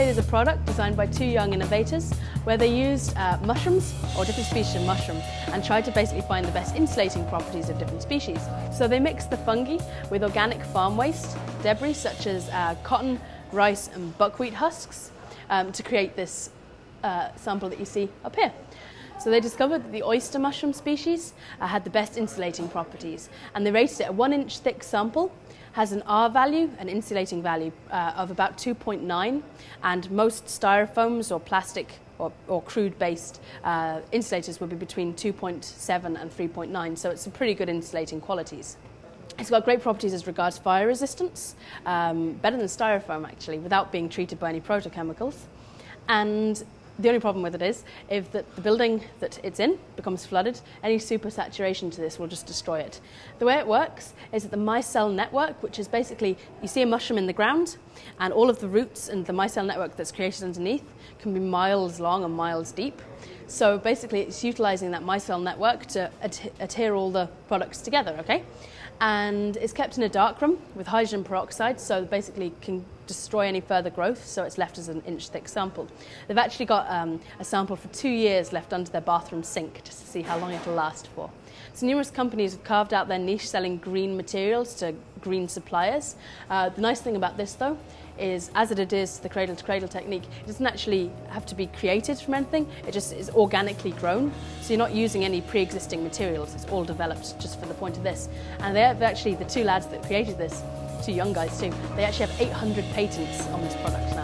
is a product designed by two young innovators where they used uh, mushrooms or different species of mushroom and tried to basically find the best insulating properties of different species. So they mixed the fungi with organic farm waste, debris such as uh, cotton, rice and buckwheat husks um, to create this uh, sample that you see up here. So they discovered that the oyster mushroom species uh, had the best insulating properties and they rated it a one inch thick sample has an R value, an insulating value uh, of about 2.9 and most styrofoams or plastic or, or crude based uh, insulators would be between 2.7 and 3.9 so it's a pretty good insulating qualities. It's got great properties as regards fire resistance, um, better than styrofoam actually, without being treated by any protochemicals. And the only problem with it is if the, the building that it's in becomes flooded, any supersaturation to this will just destroy it. The way it works is that the micelle network, which is basically you see a mushroom in the ground, and all of the roots and the micelle network that's created underneath can be miles long and miles deep. So basically, it's utilizing that micelle network to adhere all the products together, okay? and it's kept in a dark room with hydrogen peroxide, so basically can destroy any further growth, so it's left as an inch thick sample. They've actually got um, a sample for two years left under their bathroom sink just to see how long it'll last for. So numerous companies have carved out their niche selling green materials to green suppliers. Uh, the nice thing about this though is as it is the cradle to cradle technique, it doesn't actually have to be created from anything, it just is organically grown. So you're not using any pre-existing materials, it's all developed just for the point of this. And they have actually, the two lads that created this, two young guys too, they actually have 800 patents on this product now.